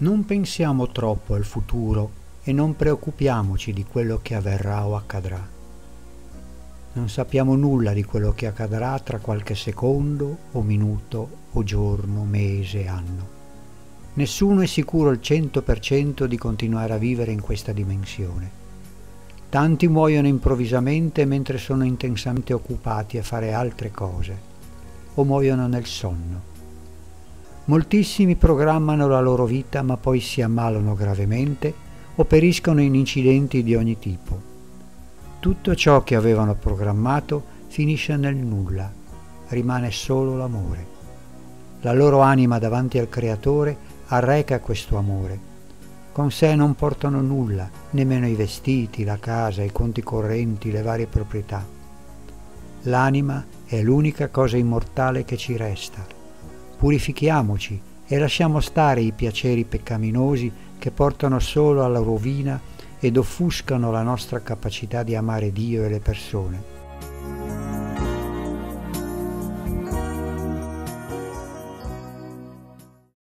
Non pensiamo troppo al futuro e non preoccupiamoci di quello che avverrà o accadrà. Non sappiamo nulla di quello che accadrà tra qualche secondo o minuto o giorno, mese, anno. Nessuno è sicuro al 100% di continuare a vivere in questa dimensione. Tanti muoiono improvvisamente mentre sono intensamente occupati a fare altre cose o muoiono nel sonno. Moltissimi programmano la loro vita ma poi si ammalano gravemente o periscono in incidenti di ogni tipo. Tutto ciò che avevano programmato finisce nel nulla, rimane solo l'amore. La loro anima davanti al Creatore arreca questo amore con sé non portano nulla, nemmeno i vestiti, la casa, i conti correnti, le varie proprietà. L'anima è l'unica cosa immortale che ci resta. Purifichiamoci e lasciamo stare i piaceri peccaminosi che portano solo alla rovina ed offuscano la nostra capacità di amare Dio e le persone.